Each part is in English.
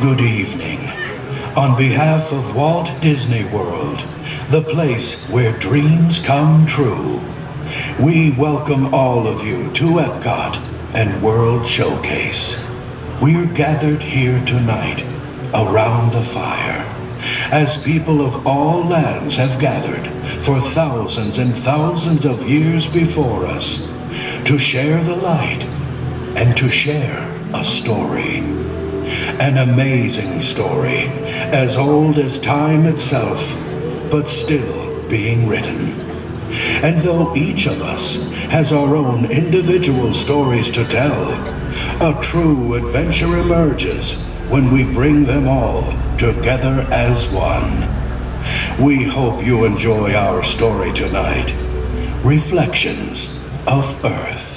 Good evening. On behalf of Walt Disney World, the place where dreams come true, we welcome all of you to Epcot and World Showcase. We're gathered here tonight around the fire as people of all lands have gathered for thousands and thousands of years before us to share the light and to share a story. An amazing story, as old as time itself, but still being written. And though each of us has our own individual stories to tell, a true adventure emerges when we bring them all together as one. We hope you enjoy our story tonight Reflections of Earth.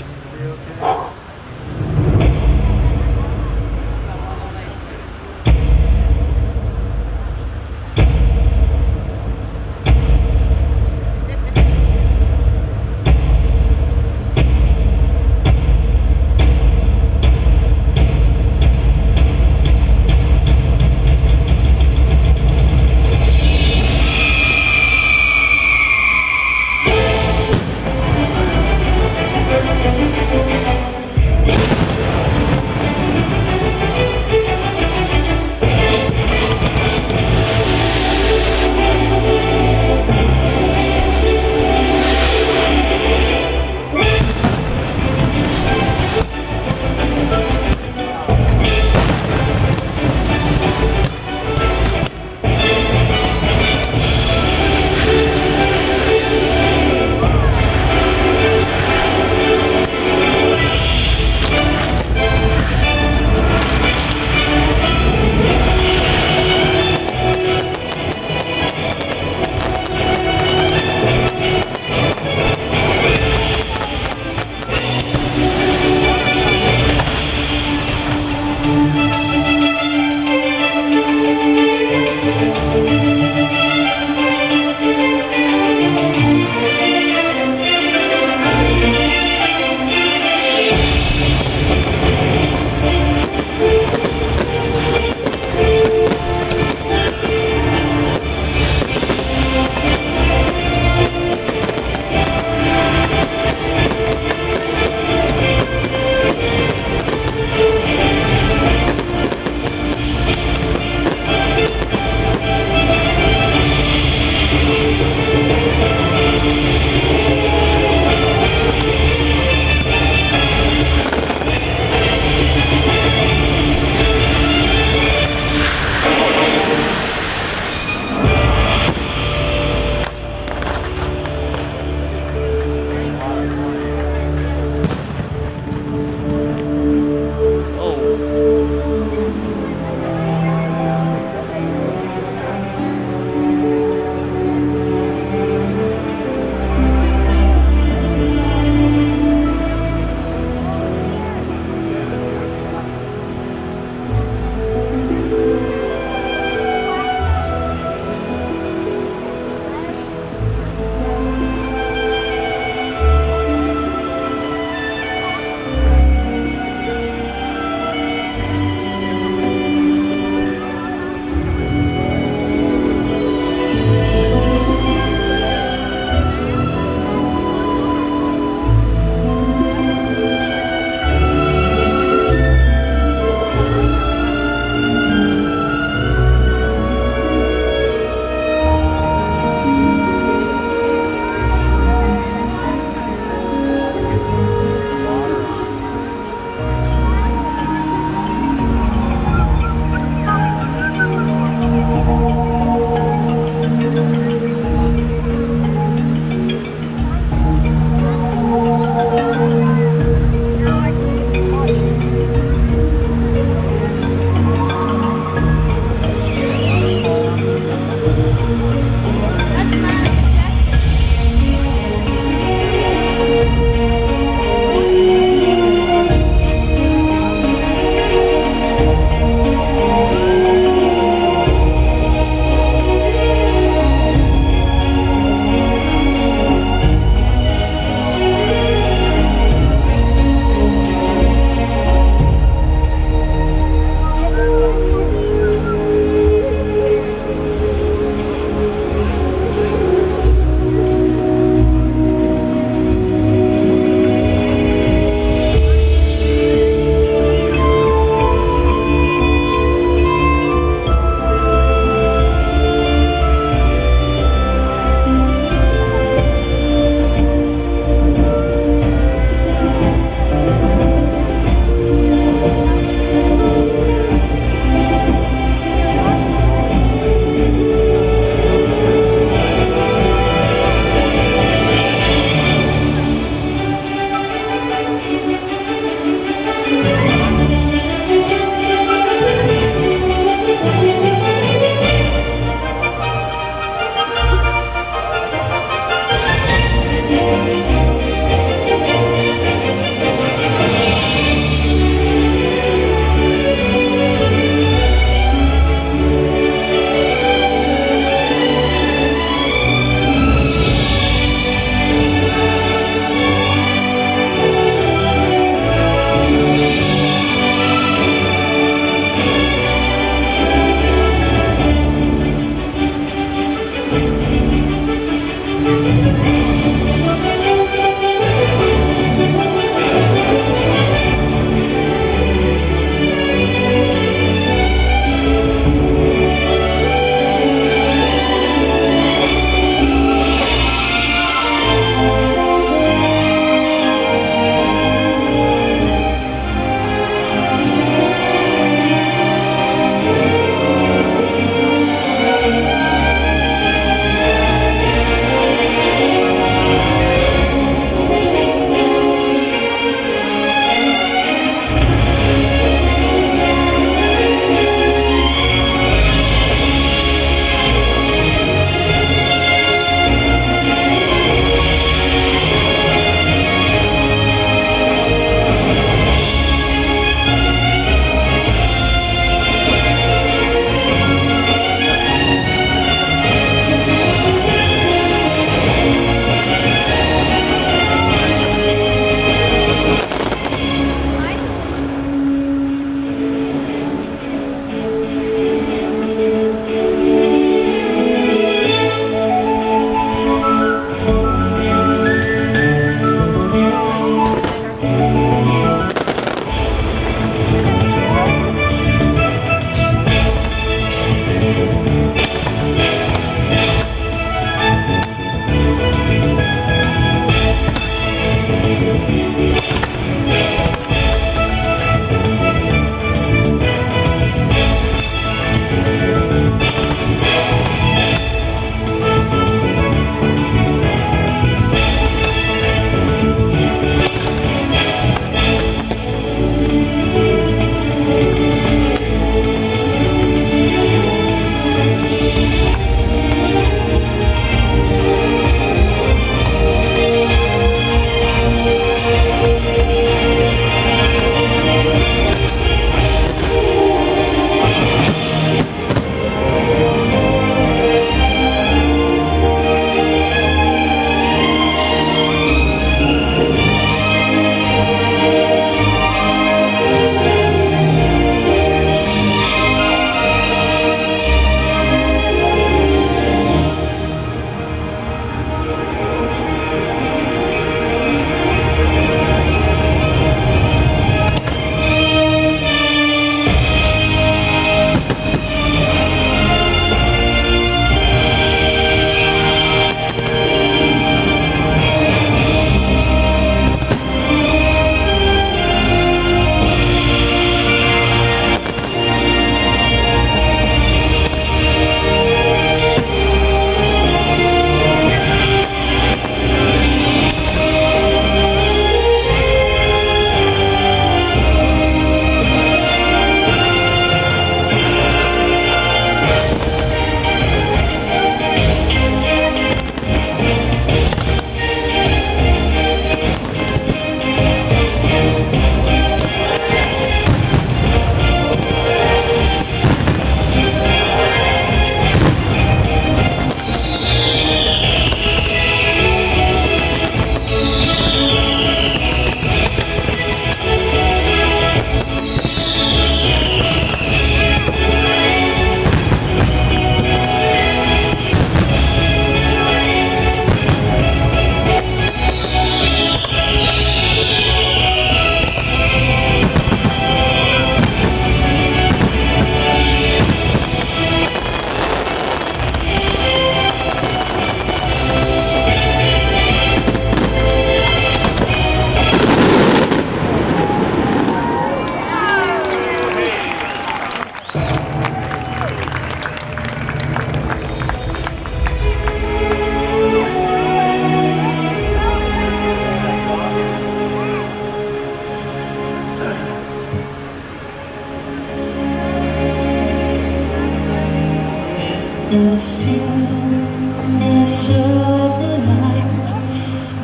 The stillness of the night,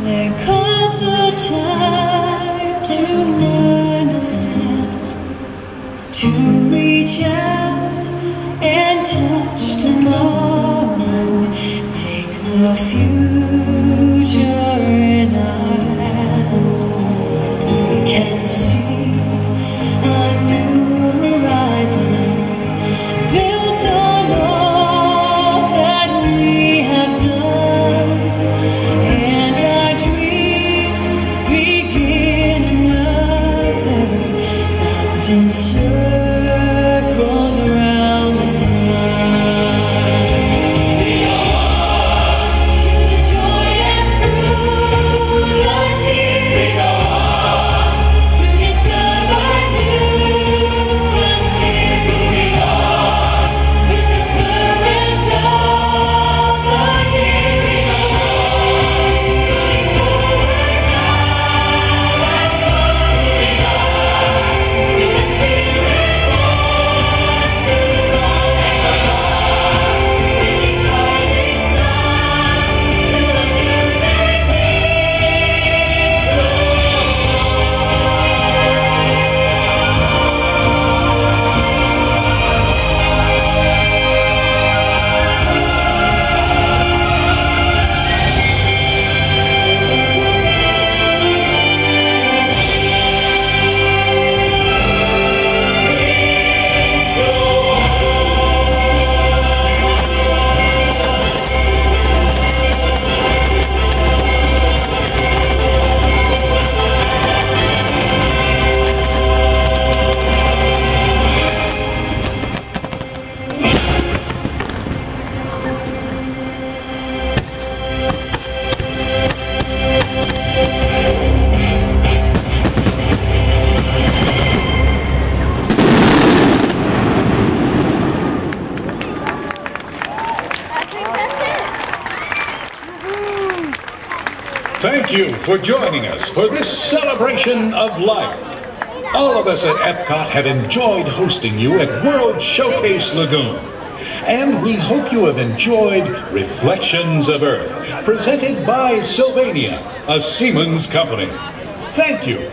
there comes a time to understand, to reach out and touch tomorrow. Take the future for joining us for this celebration of life. All of us at Epcot have enjoyed hosting you at World Showcase Lagoon. And we hope you have enjoyed Reflections of Earth, presented by Sylvania, a Siemens company. Thank you